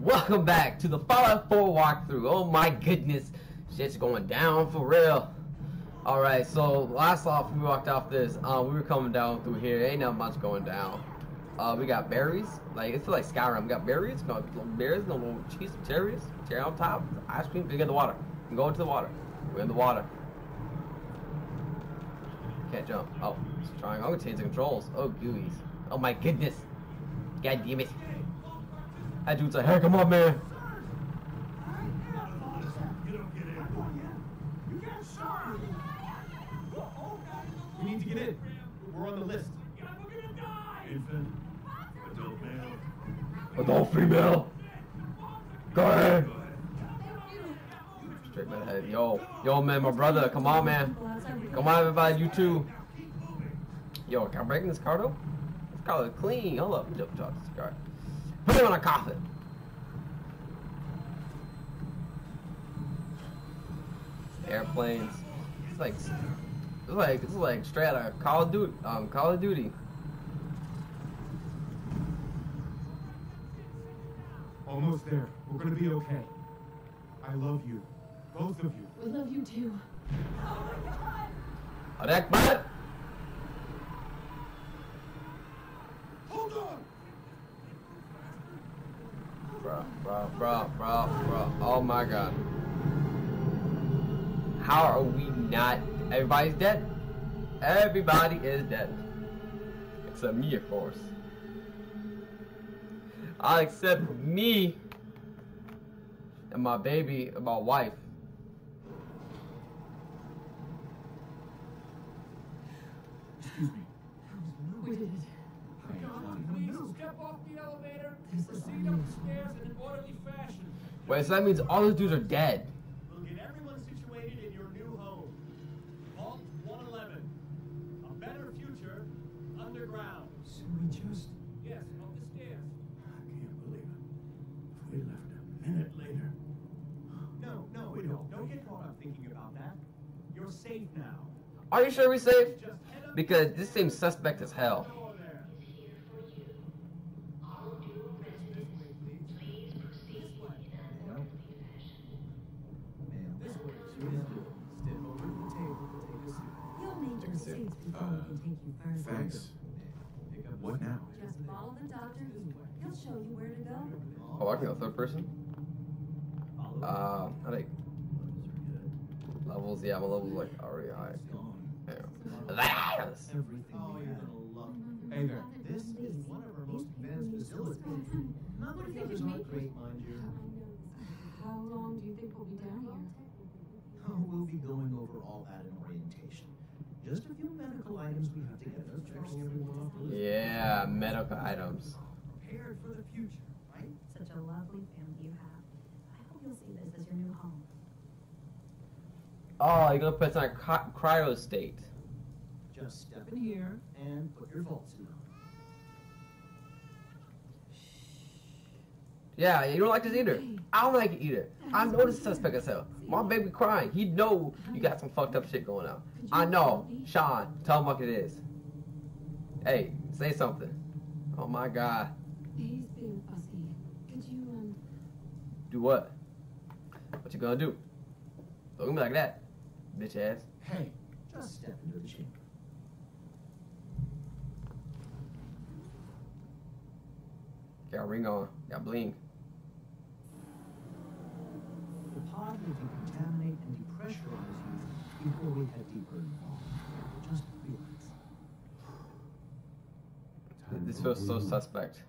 Welcome back to the Fallout 4 walkthrough. Oh my goodness, shit's going down for real. Alright, so last off we walked off this, um, we were coming down through here. Ain't not much going down. Uh, we got berries. Like it's like Skyrim. We got berries, no berries, no little cheese, cherries, cherry on top, ice cream. We get the water. Go into the water. We're in the water. Can't jump. Oh, it's trying. I'm gonna change the controls. Oh, gooeyes. Oh my goodness. God damn it. That dude's like, hey, come on, man. We need to get in. We're on the list. Infant, adult male. Adult female. Go ahead. Straight man ahead. Yo, yo, man, my brother. Come on, man. Come on, everybody. You too. Yo, can I break in this car though? This car is clean. Hold up. Jump, jump this car. Put it on a coffin. Airplanes. It's like, it's like, it's like straight out of Call of Duty. Um, Call of Duty. Almost there. We're gonna be okay. I love you. Both of you. We love you too. Oh my god! Attack bad. Hold on! Bro, bro, bro. Oh my god. How are we not? Everybody's dead. Everybody is dead. Except me, of course. Uh, I accept me and my baby and my wife. Excuse me. We did it. Please step off the elevator and proceed up the stairs in an orderly fashion. Wait, so that means all those dudes are dead. We'll get everyone situated in your new home. Vault 111. A better future underground. So we just. Yes, up the stairs. I can't believe it. If we left a minute later. No, no, We no. don't. Don't get caught up thinking about that. You're safe now. Are you sure we're safe? Just head up Because this seems suspect as hell. the door there. This way. Step over to the table to take a seat. You'll need your That's it. seats before we can take you further. Thanks. What now? Just follow the doctor. He'll show you where to go. Oh, I can go third person? Uh, I think levels, yeah, my level's like already high. Yeah. Everything Oh, we you're gonna love it. Hey there. This is one of our most advanced facilities. Not that the others aren't great, mind you. How long do you think we'll be down here? Oh, we'll be going over all that in orientation. Just a few medical items we have to get us checking everyone off the list. Yeah, medical items. Prepared for the future, right? Such a lovely family you have. I hope you'll see this as your new home. Oh, you're gonna put us in a cry- cryo state. Just step in here and put your vault in. on. Yeah, you don't like this either. I don't like it either. I know this suspect as hell. My baby crying. He know you got some fucked up shit going on. I know. Shaun, tell him what it is. Hey, say something. Oh my god. He's being fussy. Could you, um, Do what? What you gonna do? Look at me like that, bitch ass. Hey, just step into the chamber. Got a ring on. Got bling. Will decontaminate and depressurize you before we head deeper. Just relax. This feels so suspect.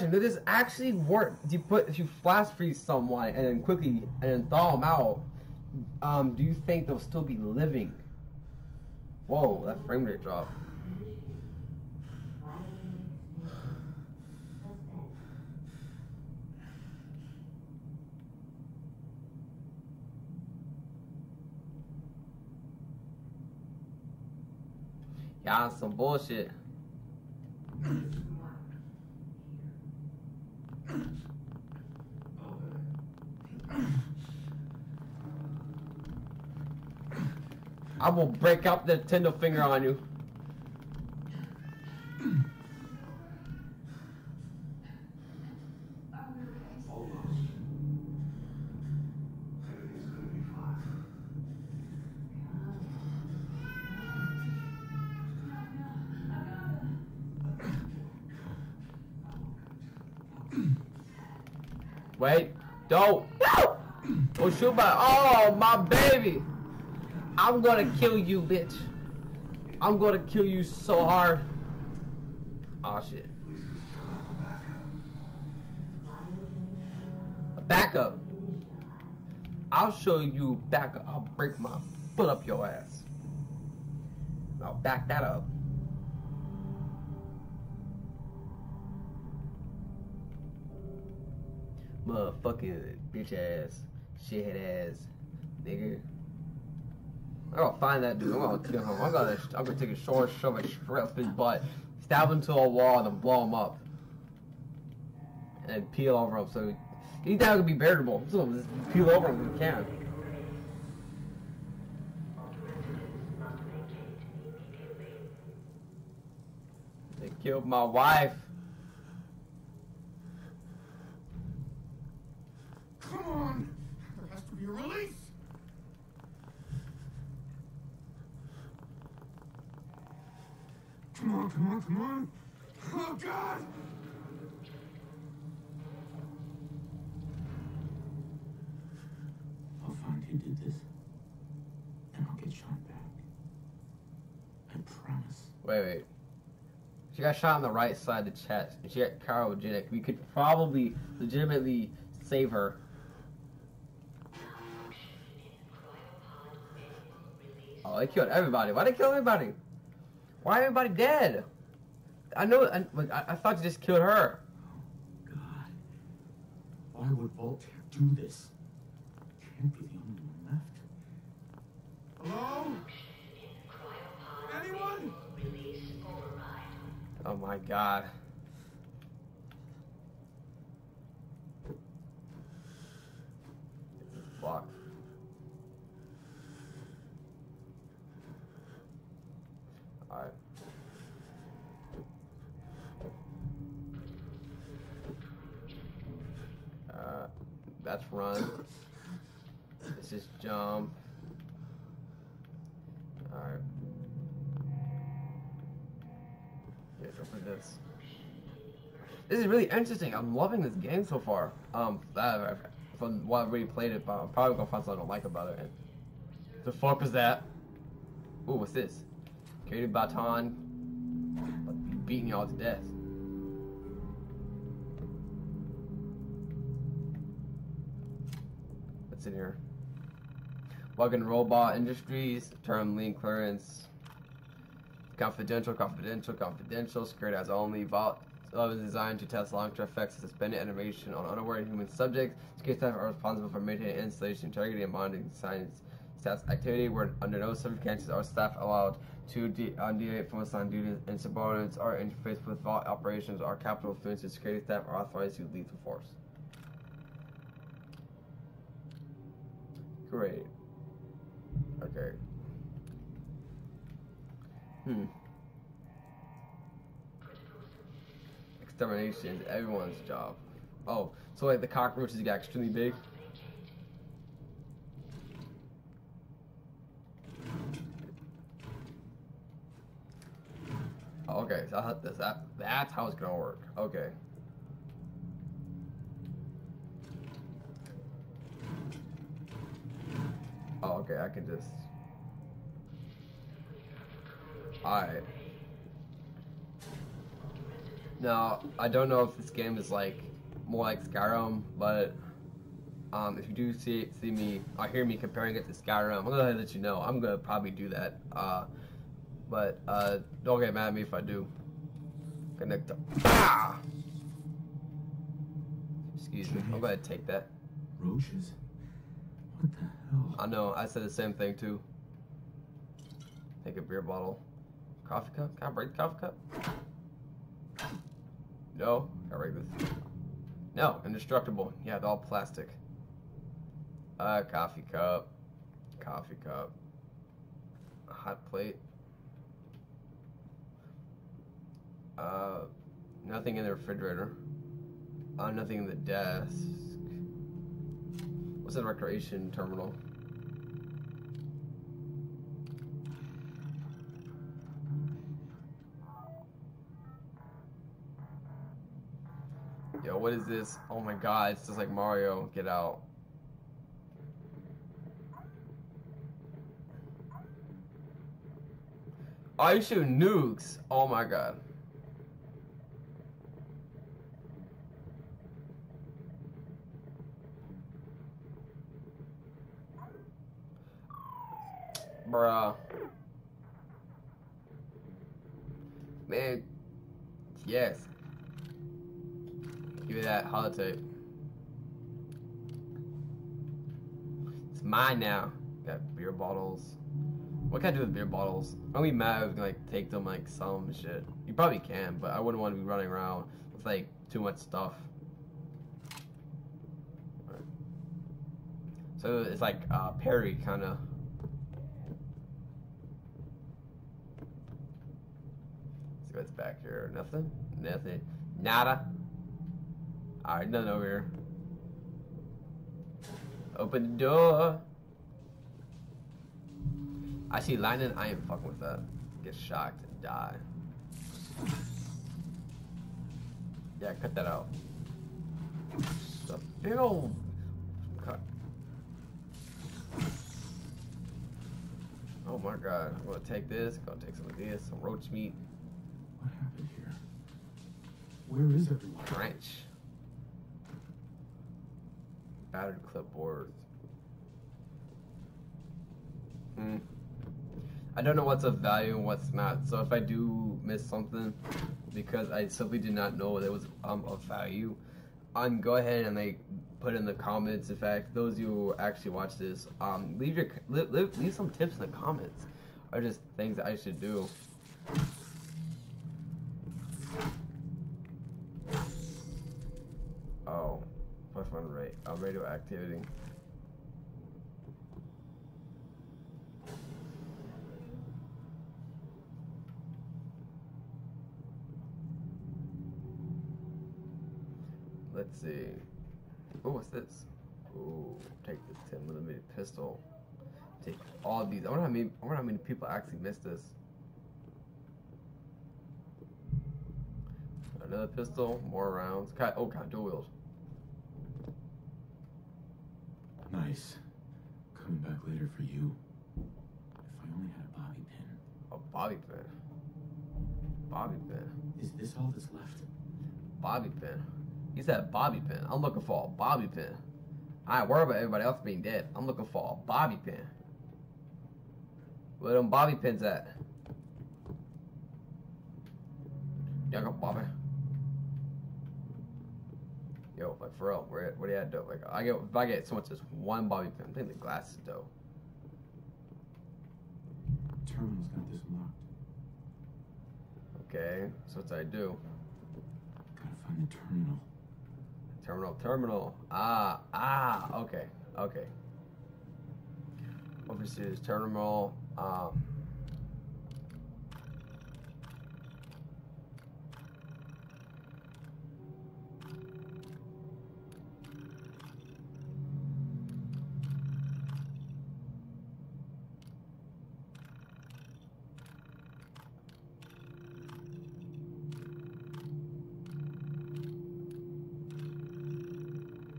question: this actually work? Do you put if you flash freeze someone and then quickly and then thaw them out? Um, do you think they'll still be living? Whoa, that frame rate drop. Y'all some bullshit. I will break up the Nintendo finger on you. Wait, don't. No! Oh, shoot my. Oh, my baby. I'm gonna kill you, bitch. I'm gonna kill you so hard. Oh, shit. Backup. I'll show you backup. I'll break my foot up your ass. I'll back that up. Motherfucking bitch ass, shithead ass, nigga. I'm gonna find that dude. I'm gonna kill him. I'm gonna, I'm gonna take a short shove it straight up his butt, stab him to a wall, and then blow him up, and peel over him. So he thought it would be bearable. So just peel over him if we can. They killed my wife. Come on! There has to be a release! Come on, come on, come on! Oh, God! I'll find who did this, and I'll get Shaun back. I promise. Wait, wait. She got shot on the right side of the chest, and she got cryogenic. We could probably legitimately save her. Oh, they killed everybody. Why they kill everybody? Why everybody dead? I know. I, I, I thought you just killed her. God. Why would Vault-Tec do this? Can't be the only one left. Hello? Anyone? Oh my god. Fuck. Alright. Uh, that's run. This is jump. Alright. Yeah, for this. This is really interesting. I'm loving this game so far. Um, from what I've already played it, but I'm probably gonna find something I don't like about it. The fuck was that? Ooh, what's this? Created baton, beating y'all to death. Here? Wagon Robot Industries, term link clearance. Confidential, confidential, confidential, secured as only. Vault uh, is designed to test long-term effects of suspended animation on unaware human subjects. Security staff are responsible for maintaining installation, integrity, and monitoring science staff activity. Where under no circumstances are staff allowed to de- deviate from assigned duties, and subordinates are interfaced with vault operations or capital offenses. Security staff are authorized to lethal force. Great. Okay. Hmm. Extermination is everyone's job. Oh, so like the cockroaches get extremely big? Okay, so that's, that, that's how it's gonna work. Okay. Oh, okay, I can just. Alright. Now, I don't know if this game is like more like Skyrim, but um, if you do see see me or hear me comparing it to Skyrim, I'm gonna let you know. I'm gonna probably do that. Uh, but uh, don't get mad at me if I do. Connect. To- ah! Excuse me. I'm gonna take that. Roaches? What the hell? I know. I said the same thing too. Take a beer bottle. Coffee cup? Can I break the coffee cup? No. Can I break this? No. Indestructible. Yeah, they're all plastic. Uh, coffee cup. Coffee cup. A hot plate. Uh, nothing in the refrigerator. Uh, nothing in the desk. The recreation terminal? Yo, what is this? Oh my god, it's just like Mario. Get out. Oh, you shoot nukes. Oh my god. Bruh. Man. Yes. Give me that holotape. It's mine now. Got beer bottles. What can I do with beer bottles? Are we mad if we can, like take them like sell some shit? You probably can, but I wouldn't want to be running around with like too much stuff. So it's like uh, Perry kind of. See back here. Nothing. Nothing. Nada. Alright, nothing over here. Open the door. I see lightning. I ain't fucking with that. Get shocked and die. Yeah, cut that out. The cut. Oh my god. I'm gonna take this. Gonna take some of this. Some roach meat. What happened here? Where is everyone? French. Battered clipboards. Hmm. I don't know what's of value and what's not. So if I do miss something, because I simply did not know there was um of value, um go ahead and like put in the comments. In fact, those who actually watch this, um leave your leave, leave, some tips in the comments, or just things that I should do. Rate. Uh, radioactivity. Let's see. Oh, what's this? Oh, take this 10 millimeter pistol. Take all these. I wonder how many. I wonder how many people actually missed this. Another pistol, more rounds. Oh, got dual wheels. Nice. Coming back later for you. If I only had a bobby pin. A bobby pin. Bobby pin. Is this all that's left? Bobby pin. He said bobby pin. I'm looking for a bobby pin. I ain't worried about everybody else being dead. I'm looking for a bobby pin. Where them bobby pins at? Young up, Bobby. Yo, like for real, where where do you at though? Like I get if I get so much as one bobby pin, I think the glass is dope. Terminal's got this locked. Okay, so what's I do? Gotta find the terminal. Terminal, terminal. Ah, ah, okay, okay. Overseer's terminal. Um,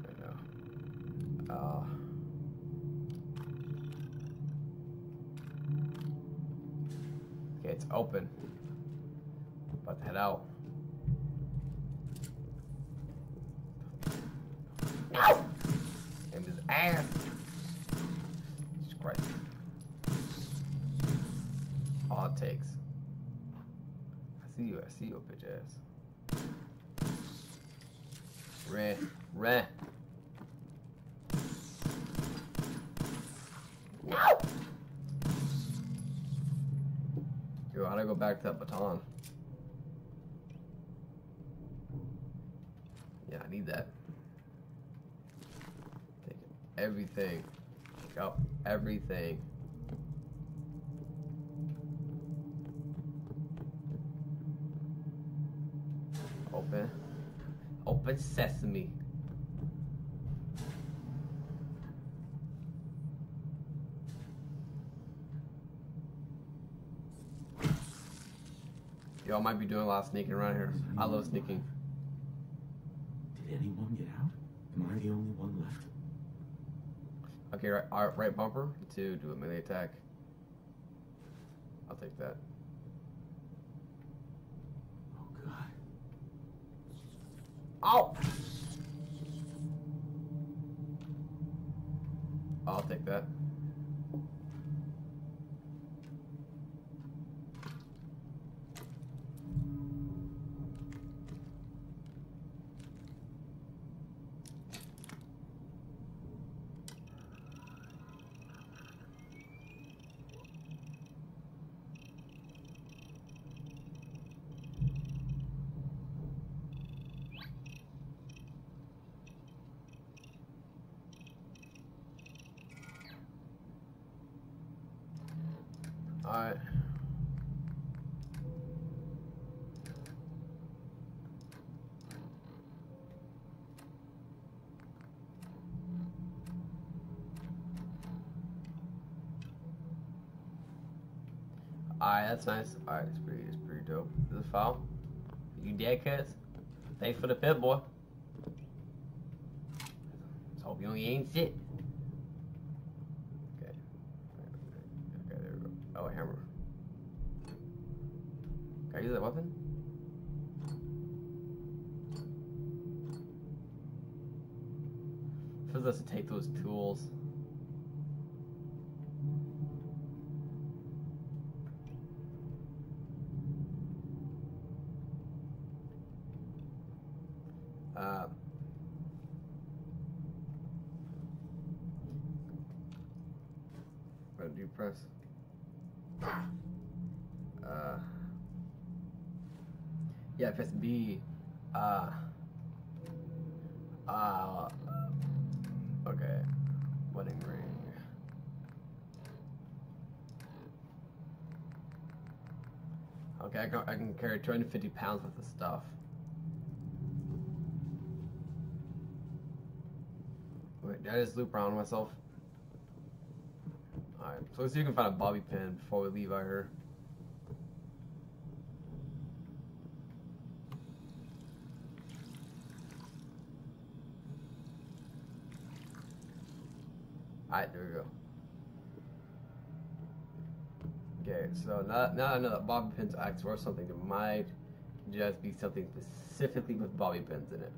I know. Uh, okay, it's open. Head out. Ow! And his ass. Jesus Christ. All it takes. I see you. I see you, bitch ass. Red, red. No! Yo, how'd I go back that baton. Yeah, I need that. Take everything. Up everything. Open. Open sesame. Y'all might be doing a lot of sneaking around here. I love sneaking. Did anyone get out? Am I the only one left? Okay, right, our right bumper to do a melee attack. I'll take that. Oh god. Ow! I'll take that. Alright. Alright, that's nice. Alright, it's pretty it's pretty dope. This is file. You dead cuz? Thanks for the Pip-Boy. Let's hope you ain't shit. Uh, what do you press? Uh, yeah, press B. Uh, uh, okay. Wedding ring. Okay, I can, I can carry 250 pounds worth of stuff. Did I just loop around myself? Alright, so let's see if we can find a bobby pin before we leave out here. Alright, there we go. Okay, so now, I know that bobby pins act for something. It might just be something specifically with bobby pins in it.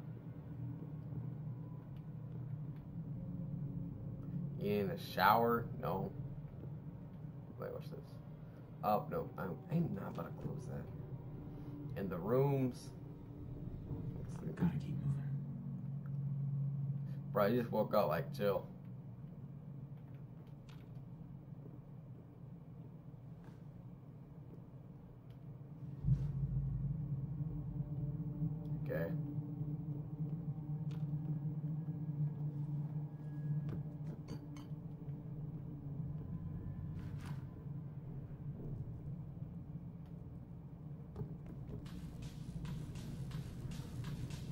In a shower? No. Wait, watch this. Oh, no. I'm, I'm not about to close that. In the rooms. Gotta keep moving. Bro, I just woke up, like, chill. Okay.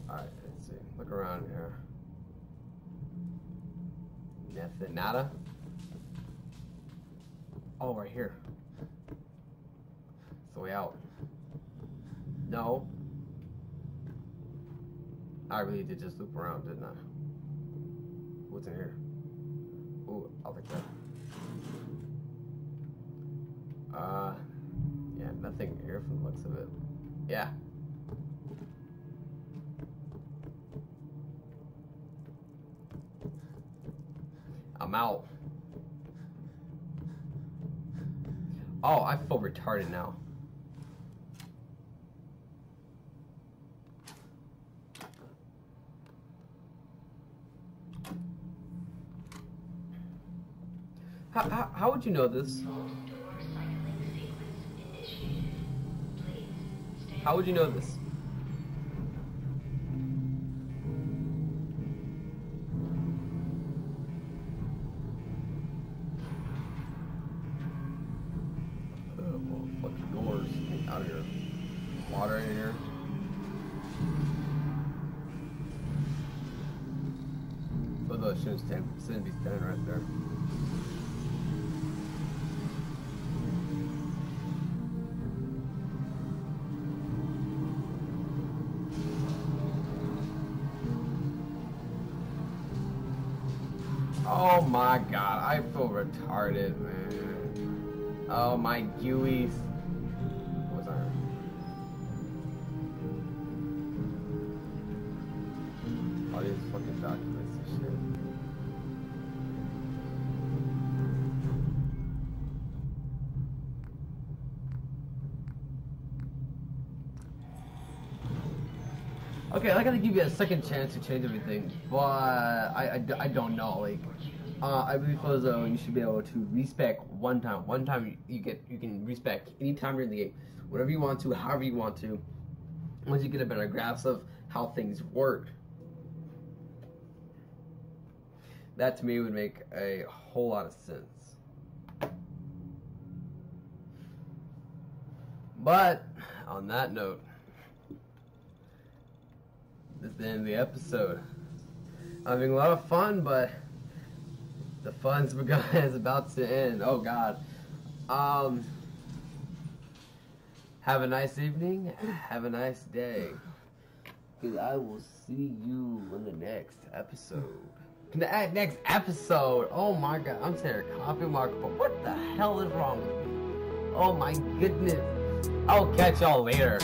Alright, let's see. Look around here. Nothing, nada. Oh, right here. It's the way out. No. I really did just loop around, didn't I? What's in here? Ooh, I'll take that. Uh, yeah, nothing here from the looks of it. Yeah. I'm out. Oh, I feel retarded now. How, how, how would you know this? How would you know this? Shouldn't stand be standing right there. Oh my god, I feel retarded, man. Oh my gooey's. What's that? These fucking documents Okay, I gotta give you a second chance to change everything, but I I don't know. Like, uh, I believe for though you should be able to respec one time. One time you, get you can respec anytime you're in the game, whatever you want to, however you want to. Once you get a better grasp of how things work, that to me would make a whole lot of sense. But on that note, the end of the episode. I'm having a lot of fun, but the fun's begun is about to end. Oh God. Um. Have a nice evening. Have a nice day. Cause I will see you in the next episode. The next episode. Oh my God. I'm saying copy mark, but what the hell is wrong with me? Oh my goodness. I'll catch y'all later.